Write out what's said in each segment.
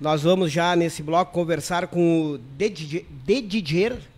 Nós vamos já nesse bloco conversar com o Dedier,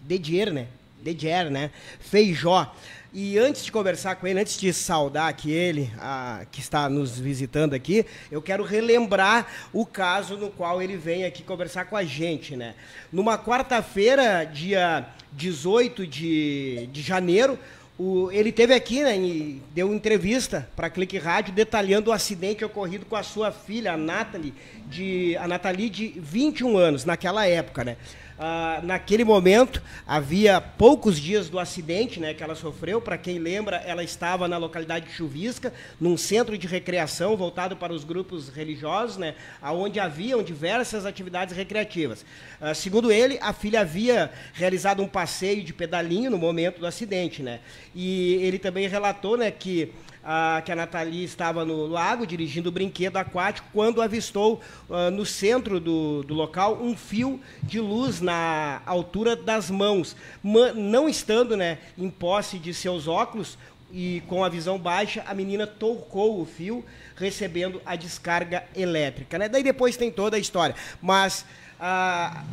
Dedier, né? Dedier, né? Feijó. E antes de conversar com ele, antes de saudar aqui ele, a, que está nos visitando aqui, eu quero relembrar o caso no qual ele vem aqui conversar com a gente, né? Numa quarta-feira, dia 18 de, de janeiro, o, ele teve aqui, né, e deu entrevista para a Clique Rádio detalhando o acidente ocorrido com a sua filha, a Nathalie, de, a Nathalie de 21 anos, naquela época, né? Ah, naquele momento, havia poucos dias do acidente né, que ela sofreu. Para quem lembra, ela estava na localidade de Chuvisca, num centro de recreação voltado para os grupos religiosos, né, onde haviam diversas atividades recreativas. Ah, segundo ele, a filha havia realizado um passeio de pedalinho no momento do acidente. Né, e ele também relatou né, que ah, que a Nathalie estava no lago dirigindo o brinquedo aquático quando avistou ah, no centro do, do local um fio de luz na altura das mãos. não estando né, em posse de seus óculos e com a visão baixa, a menina tocou o fio, recebendo a descarga elétrica. Né? Daí depois tem toda a história. Mas ah,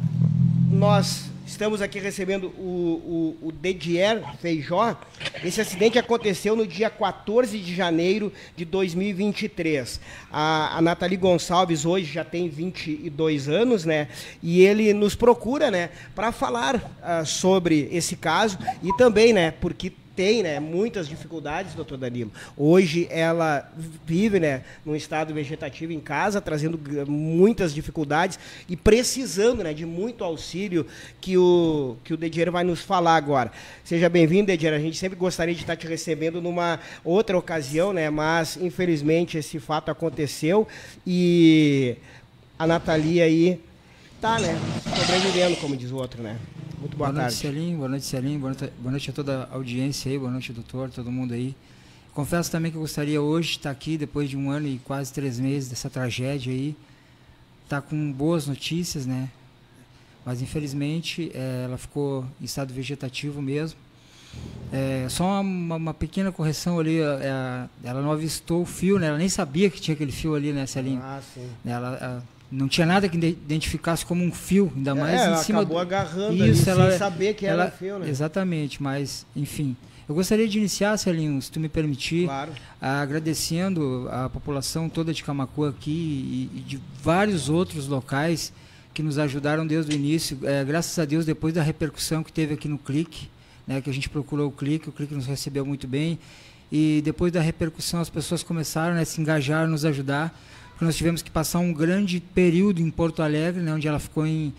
nós Estamos aqui recebendo o, o, o Dedier Feijó. Esse acidente aconteceu no dia 14 de janeiro de 2023. A, a Nathalie Gonçalves hoje já tem 22 anos, né? E ele nos procura, né, para falar uh, sobre esse caso e também, né, porque tem né, muitas dificuldades, doutor Danilo. Hoje ela vive né, num estado vegetativo em casa, trazendo muitas dificuldades e precisando né, de muito auxílio que o, que o Dedier vai nos falar agora. Seja bem-vindo, Dedier. A gente sempre gostaria de estar te recebendo numa outra ocasião, né, mas infelizmente esse fato aconteceu e a Natalia aí tá, né, sobrevivendo, como diz o outro, né? Muito boa, boa tarde. Noite, Celim, boa noite, Celim. Boa noite, boa noite a toda a audiência aí. Boa noite, doutor, todo mundo aí. Confesso também que eu gostaria hoje de estar aqui, depois de um ano e quase três meses dessa tragédia aí. Estar tá com boas notícias, né? Mas infelizmente é, ela ficou em estado vegetativo mesmo. É, só uma, uma, pequena correção ali, é, ela não avistou o fio, né? Ela nem sabia que tinha aquele fio ali, né, Celim? Ah, sim. Ela, ela não tinha nada que identificasse como um fio, ainda mais é, em cima acabou do... agarrando isso, ali, ela, sem saber que ela, era fio, né? Exatamente, mas enfim. Eu gostaria de iniciar, Celinho, se tu me permitir, claro. agradecendo a população toda de Camacuã aqui e, e, de vários outros locais que nos ajudaram desde o início. É, graças a Deus, depois da repercussão que teve aqui no Clique, né, que a gente procurou o Clique, o Clique nos recebeu muito bem. E depois da repercussão, as pessoas começaram né, a se engajar, nos ajudar porque nós tivemos que passar um grande período em Porto Alegre, né, onde ela ficou em,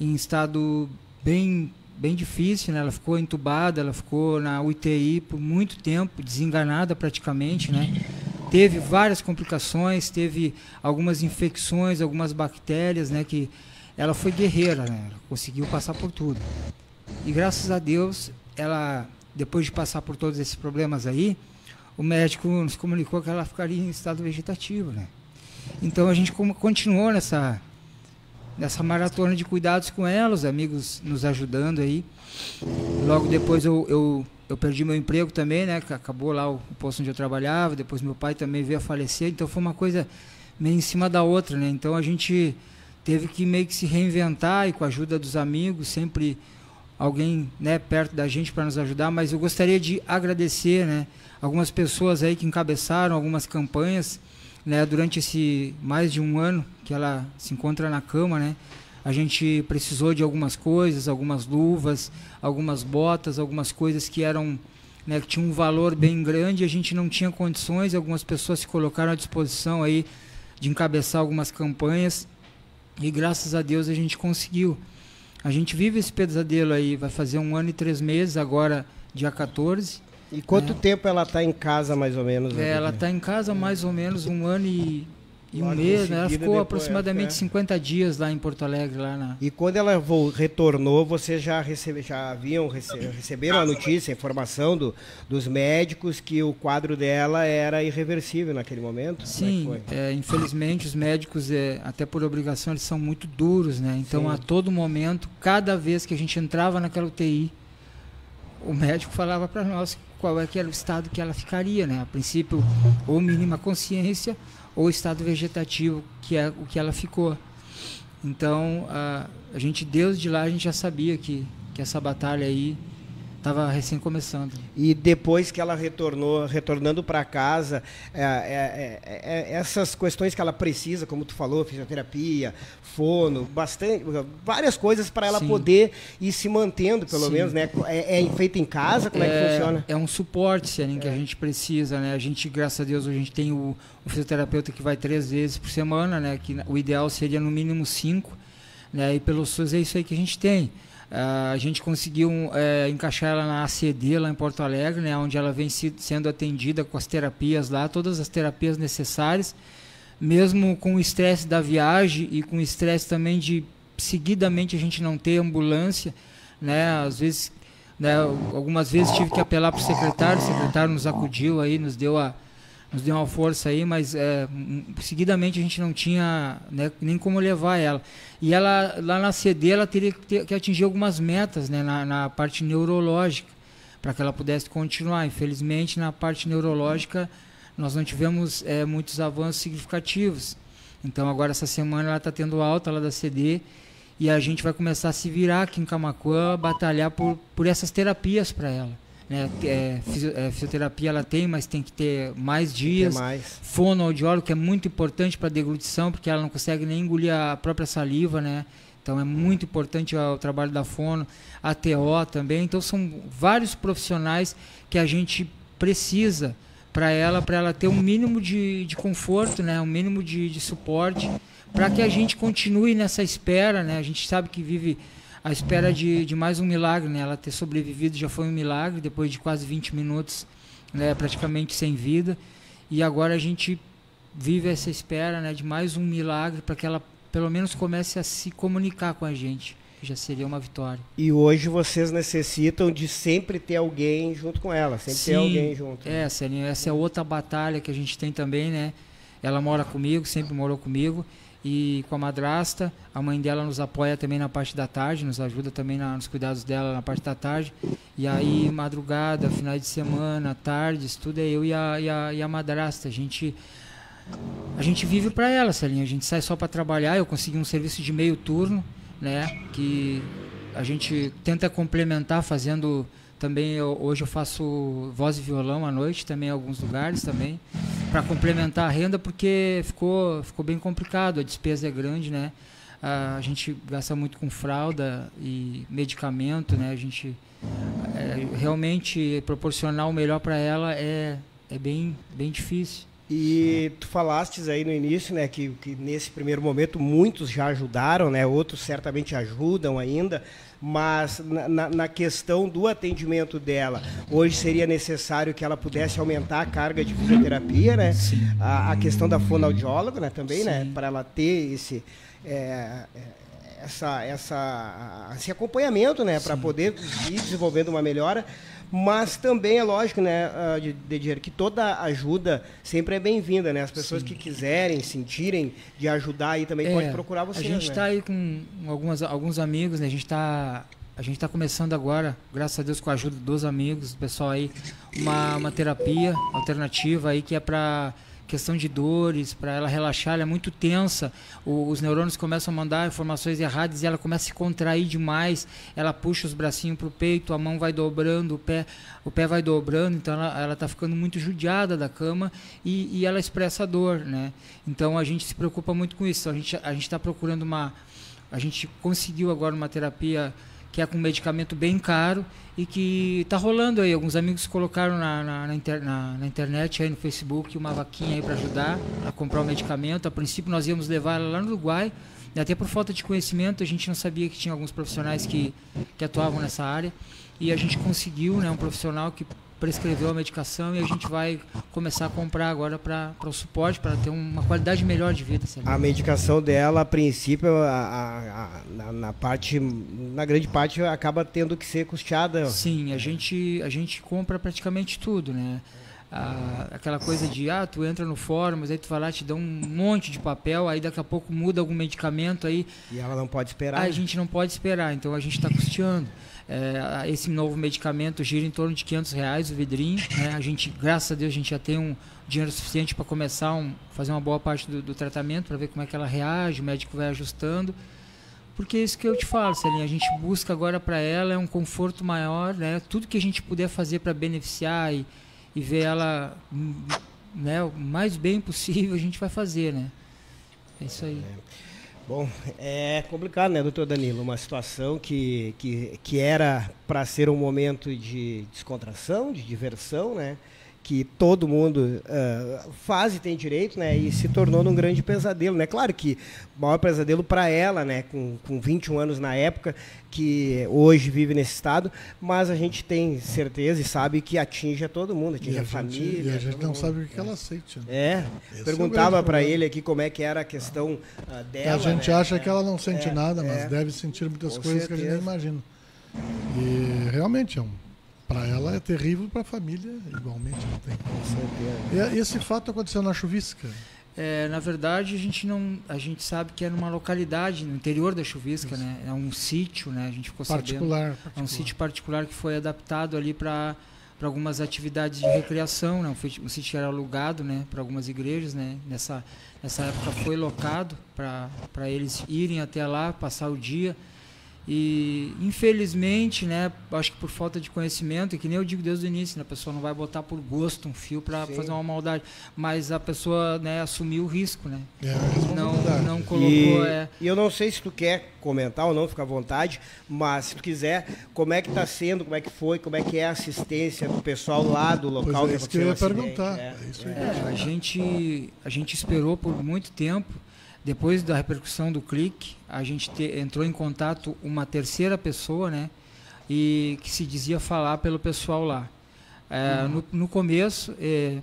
em estado bem bem difícil, né? Ela ficou entubada, ela ficou na UTI por muito tempo, desenganada praticamente, né? Teve várias complicações, teve algumas infecções, algumas bactérias, né? Que ela foi guerreira, né? Ela conseguiu passar por tudo. E graças a Deus, ela depois de passar por todos esses problemas aí, o médico nos comunicou que ela ficaria em estado vegetativo, né? Então a gente continuou nessa, nessa maratona de cuidados com ela, os amigos nos ajudando aí. Logo depois eu, eu, eu perdi meu emprego também, né? Acabou lá o, o posto onde eu trabalhava, depois meu pai também veio a falecer, então foi uma coisa meio em cima da outra, né? Então a gente teve que meio que se reinventar e com a ajuda dos amigos, sempre alguém né, perto da gente para nos ajudar, mas eu gostaria de agradecer né, algumas pessoas aí que encabeçaram algumas campanhas né, durante esse mais de um ano que ela se encontra na cama, né, a gente precisou de algumas coisas, algumas luvas, algumas botas, algumas coisas que eram né, que tinham um valor bem grande, a gente não tinha condições, algumas pessoas se colocaram à disposição aí de encabeçar algumas campanhas e graças a Deus a gente conseguiu. A gente vive esse pesadelo aí, vai fazer um ano e três meses agora, dia 14, e quanto é. tempo ela está em casa, mais ou menos? É, ela está em casa mais ou menos um ano e, e um mês, né? Ela ficou aproximadamente é. 50 dias lá em Porto Alegre. Lá na... E quando ela retornou, vocês já, recebe, já haviam rece, receberam a notícia, a informação do, dos médicos que o quadro dela era irreversível naquele momento? É Sim, é infelizmente os médicos, é, até por obrigação, eles são muito duros, né? Então, Sim. a todo momento, cada vez que a gente entrava naquela UTI, o médico falava para nós qual é que era o estado que ela ficaria, né? A princípio, ou mínima consciência ou estado vegetativo, que é o que ela ficou. Então, a, a gente, desde lá, a gente já sabia que, que essa batalha aí estava recém começando. E depois que ela retornou, retornando para casa, é, é, é, é, essas questões que ela precisa, como tu falou, fisioterapia, fono, bastante, várias coisas para ela Sim. poder ir se mantendo, pelo Sim. menos, né? É, é feito em casa, como é, que funciona? É um suporte, Sérgio, que a gente precisa, né? A gente, graças a Deus, a gente tem o, o fisioterapeuta que vai três vezes por semana, né? Que o ideal seria no mínimo cinco, né? E pelo SUS é isso aí que a gente tem. Uh, a gente conseguiu é, encaixar ela na ACD lá em Porto Alegre, né, onde ela vem se, sendo atendida com as terapias lá, todas as terapias necessárias, mesmo com o estresse da viagem e com o estresse também de seguidamente a gente não ter ambulância, né, às vezes, né, algumas vezes tive que apelar para o secretário, o secretário nos acudiu aí, nos deu a nos deu uma força aí, mas é, seguidamente a gente não tinha né, nem como levar ela. E ela lá na CD ela teria que, ter, que atingir algumas metas né, na, na parte neurológica para que ela pudesse continuar. Infelizmente na parte neurológica nós não tivemos é, muitos avanços significativos. Então agora essa semana ela está tendo alta lá da CD e a gente vai começar a se virar aqui em Camacuã, batalhar por, por essas terapias para ela. Né? É, é, fisioterapia ela tem, mas tem que ter mais dias. mais. Fonoaudiólogo, que é muito importante para a deglutição, porque ela não consegue nem engolir a própria saliva, né? Então é muito importante o trabalho da fono, a TO também. Então são vários profissionais que a gente precisa para ela, para ela ter um mínimo de, de conforto, né? um mínimo de, de suporte, para que a gente continue nessa espera. Né? A gente sabe que vive à espera de, de mais um milagre, né? Ela ter sobrevivido já foi um milagre, depois de quase 20 minutos, né, praticamente sem vida. E agora a gente vive essa espera, né, de mais um milagre para que ela pelo menos comece a se comunicar com a gente. Já seria uma vitória. E hoje vocês necessitam de sempre ter alguém junto com ela, sempre Sim, ter alguém junto. É, Celinho, essa é outra batalha que a gente tem também, né? Ela mora comigo, sempre morou comigo e com a madrasta. A mãe dela nos apoia também na parte da tarde, nos ajuda também na, nos cuidados dela na parte da tarde. E aí, madrugada, finais de semana, tardes, tudo é eu e a, e a, e a madrasta. A gente, a gente vive para ela, Celinha. A gente sai só para trabalhar. Eu consegui um serviço de meio turno, né? Que a gente tenta complementar fazendo também eu, hoje eu faço voz e violão à noite também em alguns lugares também para complementar a renda porque ficou ficou bem complicado. A despesa é grande né? A gente gasta muito com fralda e medicamento né? A gente é, realmente proporcionar o melhor para ela é é bem bem difícil e tu falastes aí no início, né, que, que nesse primeiro momento muitos já ajudaram, né, outros certamente ajudam ainda, mas na, na, questão do atendimento dela, hoje seria necessário que ela pudesse aumentar a carga de fisioterapia, né? A, a, questão da fonoaudióloga, né, também, né, Sim. né, para ela ter esse é, é essa, essa, esse acompanhamento, né, para poder ir desenvolvendo uma melhora. Mas também é lógico, né, ah, de, que toda ajuda sempre é bem-vinda, né? As pessoas Sim. que quiserem, sentirem de ajudar aí também é, pode procurar você. A gente está né? aí com algumas, alguns amigos, né? A gente está a gente está começando agora, graças a Deus, com a ajuda dos amigos, do pessoal aí, uma, uma terapia alternativa aí que é para questão de dores, para ela relaxar, ela é muito tensa. O, os neurônios começam a mandar informações erradas e ela começa a se contrair demais. Ela puxa os bracinhos para o peito, a mão vai dobrando, o pé, o pé vai dobrando, então ela está ficando muito judiada da cama e, e ela expressa dor, né? Então a gente se preocupa muito com isso. A gente a gente está procurando uma, a gente conseguiu agora uma terapia que é com medicamento bem caro e que está rolando aí. Alguns amigos colocaram na, na, na, inter, na, internet, aí no Facebook, uma vaquinha aí para ajudar a comprar o medicamento. A princípio nós íamos levar ela lá no Uruguai, e até por falta de conhecimento, a gente não sabia que tinha alguns profissionais que, que atuavam nessa área. E a gente conseguiu, né, um profissional que prescreveu a medicação e a gente vai começar a comprar agora para o suporte, para ter uma qualidade melhor de vida. A medicação dela, a princípio, a, a, a, na, na, parte, na grande parte, acaba tendo que ser custeada. Sim, a gente, a gente compra praticamente tudo, né? ah, aquela coisa de, ah, tu entra no fórum, mas aí tu vai lá, te dá um monte de papel, aí daqui a pouco muda algum medicamento aí. E ela não pode esperar. a gente não pode esperar, então a gente está custeando. É, esse novo medicamento gira em torno de 500 reais o vidrinho. Né? A gente, graças a Deus, a gente já tem um dinheiro suficiente para começar um, fazer uma boa parte do, do tratamento, para ver como é que ela reage, o médico vai ajustando. Porque é isso que eu te falo, Celinha, a gente busca agora para ela é um conforto maior, né? Tudo que a gente puder fazer para beneficiar e, e ver ela né, o mais bem possível, a gente vai fazer, né? É isso aí. É. Bom, é complicado, né, doutor Danilo? Uma situação que, que, que era para ser um momento de descontração, de diversão, né? Que todo mundo uh, faz e tem direito, né? E se tornou num grande pesadelo, né? Claro que o maior pesadelo para ela, né? Com, com 21 anos na época, que hoje vive nesse estado, mas a gente tem certeza e sabe que atinge a todo mundo, atinge a, a, família. E a gente não mundo. sabe o que ela sente. Né? É, Esse é perguntava é para ele aqui como é que era a questão uh, dela. A gente né? acha que ela não sente é, nada, mas é. deve sentir muitas com coisas certeza. que a gente não imagina. E realmente é um para ela é terrível, para a família igualmente não tem. E esse fato aconteceu na Chuvisca? É, na verdade, a gente não, a gente sabe que é numa localidade no interior da Chuvisca, Isso. né? É um sítio, né? A gente ficou particular, sabendo. Particular. É um sítio particular que foi adaptado ali para para algumas atividades de recreação, né? Um, sítio era alugado, né? Para algumas igrejas, né? Nessa nessa época foi locado para para eles irem até lá, passar o dia e infelizmente, né, acho que por falta de conhecimento, e que nem eu digo desde o início, né, a pessoa não vai botar por gosto um fio para fazer uma maldade, mas a pessoa, né, assumiu o risco, né? É, não, não colocou. E, é... e eu não sei se tu quer comentar ou não, fica à vontade, mas se tu quiser, como é que está sendo, como é que foi, como é que é a assistência do pessoal lá do local pois é, que isso que eu ia perguntar. É, é, é, a gente a gente esperou por muito tempo depois da repercussão do clique, a gente te, entrou em contato uma terceira pessoa, né? E que se dizia falar pelo pessoal lá. É, uhum. no, no, começo, é,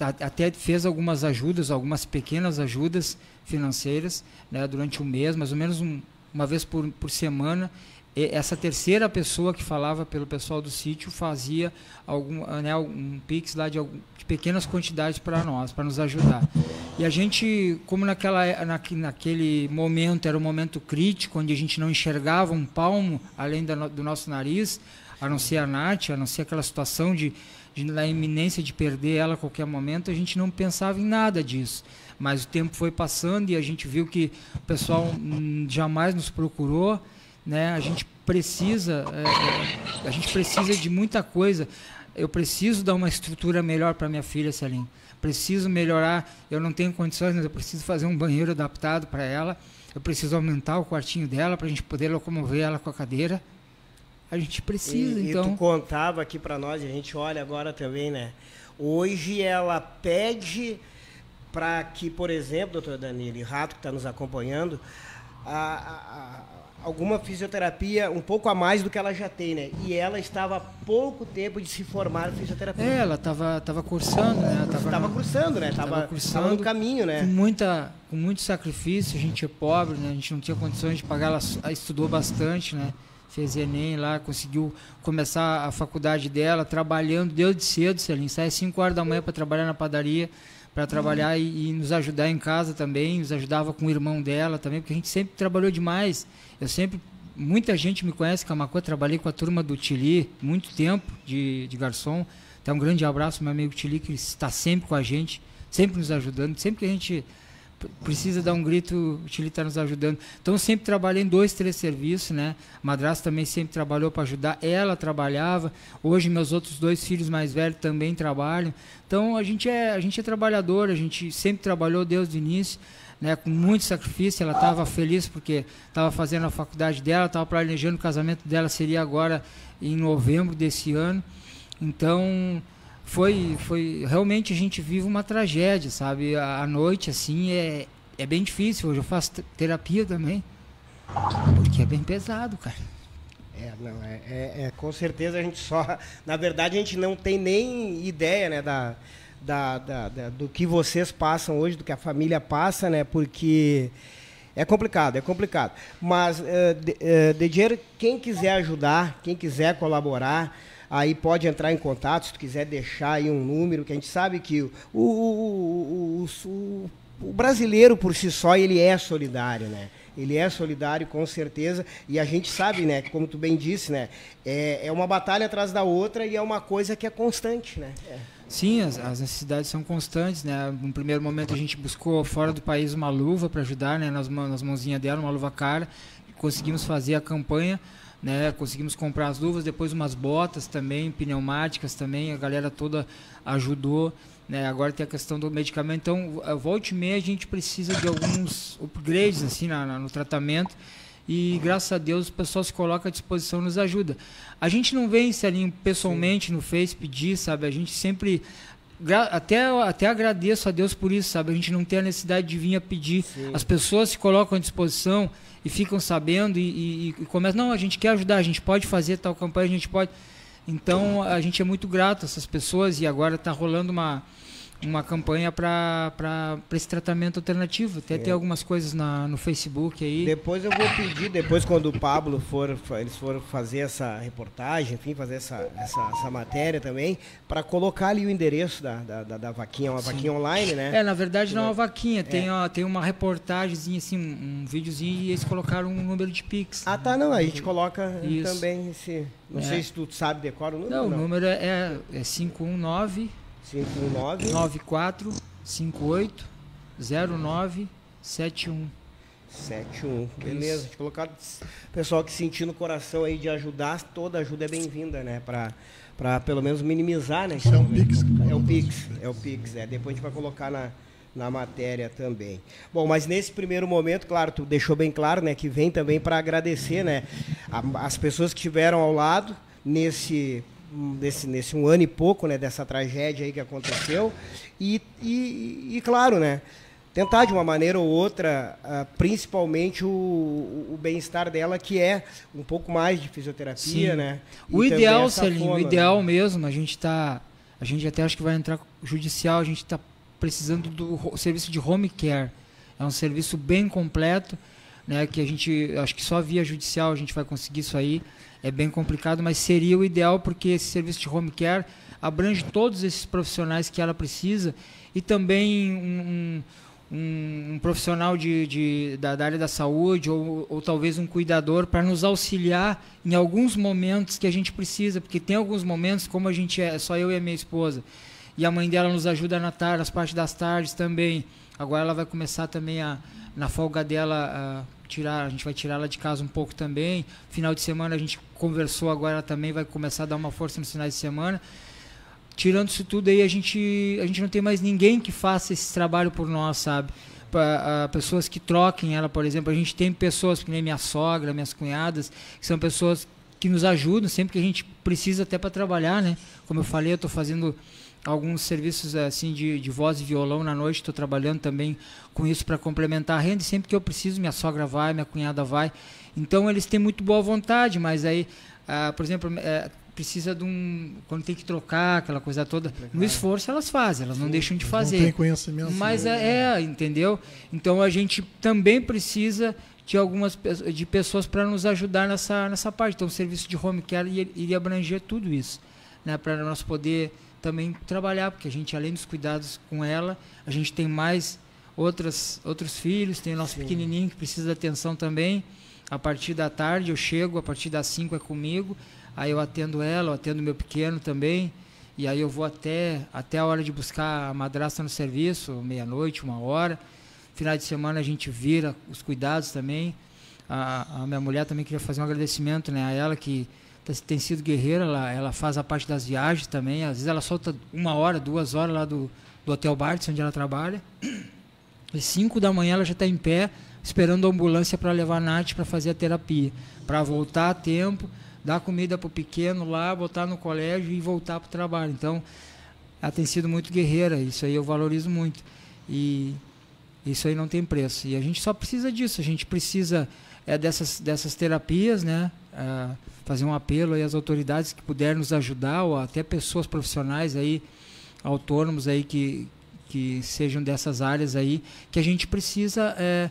até fez algumas ajudas, algumas pequenas ajudas financeiras, né, durante um mês, mais ou menos um, uma vez por, por semana. Essa terceira pessoa que falava pelo pessoal do sítio fazia algum, né, um pix lá de, de pequenas quantidades para nós, para nos ajudar. E a gente, como naquela, na, naquele momento era um momento crítico, onde a gente não enxergava um palmo além da, do nosso nariz, a não ser a Nath, a não ser aquela situação de, de na iminência de perder ela a qualquer momento, a gente não pensava em nada disso. Mas o tempo foi passando e a gente viu que o pessoal hum, jamais nos procurou, né? A gente precisa, é, é, a gente precisa de muita coisa. Eu preciso dar uma estrutura melhor para minha filha, Celine preciso melhorar, eu não tenho condições, mas eu preciso fazer um banheiro adaptado para ela, eu preciso aumentar o quartinho dela para a gente poder locomover ela com a cadeira. A gente precisa, e, então. E tu contava aqui para nós, a gente olha agora também, né? Hoje ela pede para que, por exemplo, doutor Danilo e Rato, que está nos acompanhando, a, a alguma fisioterapia um pouco a mais do que ela já tem, né? E ela estava há pouco tempo de se formar fisioterapia. É, ela estava tava cursando, né? Estava cursando, né? Estava cursando no caminho, né? Com, muita, com muito sacrifício, a gente é pobre, né? A gente não tinha condições de pagar, ela estudou bastante, né? Fez Enem lá, conseguiu começar a faculdade dela, trabalhando, deu de cedo, Celinho, sai às 5 horas da manhã para trabalhar na padaria, para trabalhar e, e, nos ajudar em casa também, nos ajudava com o irmão dela também, porque a gente sempre trabalhou demais. Eu sempre, muita gente me conhece, Camacô, trabalhei com a turma do Tili muito tempo de, de garçom. Então um grande abraço meu amigo Tili, que está sempre com a gente, sempre nos ajudando, sempre que a gente precisa dar um grito, o Chile está nos ajudando. Então, sempre trabalhei em dois, três serviços, né? Madrasta também sempre trabalhou para ajudar. Ela trabalhava. Hoje, meus outros dois filhos mais velhos também trabalham. Então, a gente é, a gente é trabalhador, a gente sempre trabalhou desde o início. Né, com muito sacrifício, ela estava feliz porque estava fazendo a faculdade dela, estava planejando o casamento dela, seria agora em novembro desse ano. Então, foi, foi realmente a gente vive uma tragédia, sabe? A, noite assim é, é bem difícil. Hoje eu faço terapia também, porque é bem pesado, cara. É, não, é, é, é, com certeza a gente só, na verdade a gente não tem nem ideia, né, da, da, da, da, do que vocês passam hoje, do que a família passa, né, porque é complicado, é complicado. Mas, uh, de, uh, quem quiser ajudar, quem quiser colaborar, aí pode entrar em contato se tu quiser deixar aí um número, que a gente sabe que o, o, o, o, brasileiro por si só ele é solidário, né? ele é solidário com certeza e a gente sabe, né, como tu bem disse, né, é, é uma batalha atrás da outra e é uma coisa que é constante, né? É. Sim, as, as, necessidades são constantes, né? No primeiro momento a gente buscou fora do país uma luva para ajudar, né, nas, nas mãozinhas dela, uma luva cara, conseguimos fazer a campanha né? Conseguimos comprar as luvas, depois umas botas também, pneumáticas também, a galera toda ajudou. Né? Agora tem a questão do medicamento, então volte e meia a gente precisa de alguns upgrades assim na, na, no tratamento e graças a Deus o pessoal se coloca à disposição nos ajuda. A gente não vem ali pessoalmente Sim. no Face pedir, sabe? A gente sempre até até agradeço a Deus por isso, sabe? A gente não tem a necessidade de vir a pedir. Sim. As pessoas se colocam à disposição e ficam sabendo e, e, e começam, não, a gente quer ajudar, a gente pode fazer tal campanha, a gente pode. Então a gente é muito grato a essas pessoas e agora está rolando uma uma campanha para esse tratamento alternativo. Até é. tem algumas coisas na, no Facebook aí. Depois eu vou pedir, depois quando o Pablo for, eles foram fazer essa reportagem, enfim, fazer essa, essa, essa matéria também, para colocar ali o endereço da, da, da, da vaquinha, uma Sim. vaquinha online, né? É, na verdade não é uma vaquinha, tem, é. ó, tem uma reportagem, assim, um, um videozinho e eles colocaram um número de Pix. Ah, tá, não, a gente coloca Isso. também esse... Não é. sei se tu sabe, decora o número. Não, não. o número é, é 519... 519 94 58 09 71. 71. Beleza. Colocar pessoal que sentir no coração aí de ajudar, toda ajuda é bem-vinda, né? Para para pelo menos minimizar, né? Isso é um Pix. É o Pix, é o Pix, é. Depois a gente vai colocar na, na matéria também. Bom, mas nesse primeiro momento, claro, tu deixou bem claro, né, que vem também para agradecer, né, a, as pessoas que estiveram ao lado nesse desse, nesse um ano e pouco, né, dessa tragédia aí que aconteceu. E, e, e claro, né, tentar de uma maneira ou outra, uh, principalmente o, o bem-estar dela, que é um pouco mais de fisioterapia, Sim. né? O ideal, Celinho, o ideal né? mesmo, a gente está, a gente até acho que vai entrar judicial, a gente está precisando do serviço de home care. É um serviço bem completo, né, que a gente, acho que só via judicial a gente vai conseguir isso aí é bem complicado, mas seria o ideal porque esse serviço de home care abrange todos esses profissionais que ela precisa e também um, um, um profissional de, de, da, área da saúde ou, ou talvez um cuidador para nos auxiliar em alguns momentos que a gente precisa, porque tem alguns momentos, como a gente é só eu e a minha esposa, e a mãe dela nos ajuda na tarde, as partes das tardes também. Agora ela vai começar também a, na folga dela, tirar, a gente vai tirar ela de casa um pouco também. Final de semana a gente conversou agora também, vai começar a dar uma força nos finais de semana. Tirando isso tudo aí, a gente, a gente não tem mais ninguém que faça esse trabalho por nós, sabe? Pra, pessoas que troquem ela, por exemplo. A gente tem pessoas, que nem minha sogra, minhas cunhadas, que são pessoas que nos ajudam sempre que a gente precisa até para trabalhar, né? Como eu falei, eu estou fazendo alguns serviços assim de, de voz e violão na noite, estou trabalhando também com isso para complementar a renda. E sempre que eu preciso, minha sogra vai, minha cunhada vai. Então eles têm muito boa vontade, mas aí, ah, por exemplo, é, precisa de um. Quando tem que trocar, aquela coisa toda. No esforço elas fazem, elas não Sim, deixam de fazer. Não tem conhecimento. Mas né? é, é, entendeu? Então a gente também precisa de algumas de pessoas para nos ajudar nessa, nessa parte. Então o serviço de home care iria, iria abranger tudo isso, né? Para nós poder também trabalhar, porque a gente, além dos cuidados com ela, a gente tem mais outras, outros filhos, tem o nosso Sim. pequenininho que precisa de atenção também. A partir da tarde eu chego, a partir das 5 é comigo, aí eu atendo ela, eu atendo meu pequeno também, e aí eu vou até, até a hora de buscar a madrasta no serviço, meia-noite, uma hora. Final de semana a gente vira os cuidados também. A, a minha mulher também queria fazer um agradecimento né, a ela que tem sido guerreira, ela, ela faz a parte das viagens também. Às vezes ela solta uma hora, duas horas lá do, do Hotel Bartz, onde ela trabalha. E cinco da manhã ela já está em pé, esperando a ambulância para levar a Nath para fazer a terapia. Para voltar a tempo, dar comida para o pequeno lá, botar no colégio e voltar para o trabalho. Então, ela tem sido muito guerreira, isso aí eu valorizo muito. E isso aí não tem preço. E a gente só precisa disso, a gente precisa é, dessas, dessas terapias, né? É, fazer um apelo aí às autoridades que puderem nos ajudar, ou até pessoas profissionais aí, autônomos aí que, que sejam dessas áreas aí, que a gente precisa é,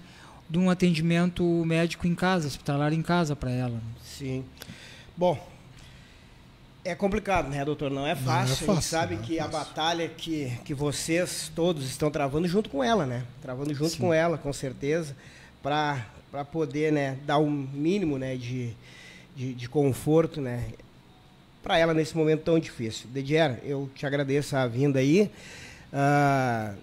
de um atendimento médico em casa, hospitalar em casa para ela. Sim. Bom, É complicado, né, doutor? Não é fácil. Não é fácil a gente sabe é que fácil. a batalha que, que vocês todos estão travando junto com ela, né? Travando junto Sim. com ela, com certeza, para poder né, dar um mínimo né, de, de, de conforto né, para ela nesse momento tão difícil. Dedier, eu te agradeço a vinda aí. Uh,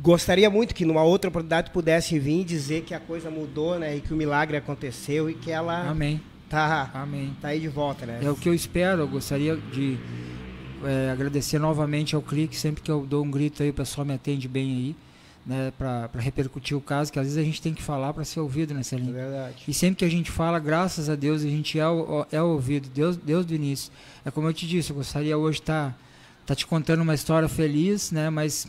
gostaria muito que numa outra oportunidade pudesse vir e dizer que a coisa mudou, né, e que o milagre aconteceu e que ela Amém. tá Amém. tá aí de volta, né? É o que eu espero. Eu gostaria de é, agradecer novamente ao Clique, sempre que eu dou um grito aí, o pessoal me atende bem aí. Né, para repercutir o caso, que às vezes a gente tem que falar para ser ouvido, né, Celinho? É verdade. E sempre que a gente fala, graças a Deus, a gente é, é ouvido, Deus, Deus do início. É como eu te disse, eu gostaria hoje estar tá, tá te contando uma história feliz, né, mas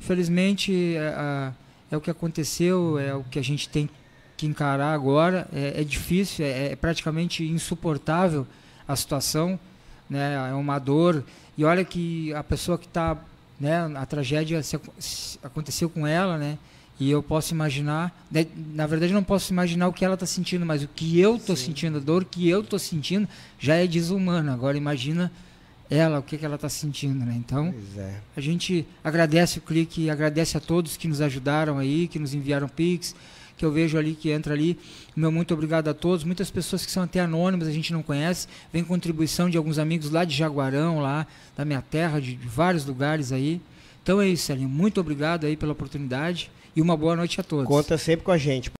Infelizmente, é, é, o que aconteceu, é o que a gente tem que encarar agora. É, é difícil, é, é, praticamente insuportável a situação, né? É uma dor. E olha que a pessoa que está, né? A tragédia se, se aconteceu com ela, né? E eu posso imaginar, na verdade não posso imaginar o que ela está sentindo, mas o que eu estou sentindo, a dor que eu estou sentindo, já é desumana. Agora imagina ela, o que, que ela está sentindo, né? Então, é. a gente agradece o clique, agradece a todos que nos ajudaram aí, que nos enviaram Pix, que eu vejo ali, que entra ali. Meu muito obrigado a todos. Muitas pessoas que são até anônimas, a gente não conhece. Vem contribuição de alguns amigos lá de Jaguarão, lá da minha terra, de, de vários lugares aí. Então é isso, Celinho. Muito obrigado aí pela oportunidade e uma boa noite a todos. Conta sempre com a gente.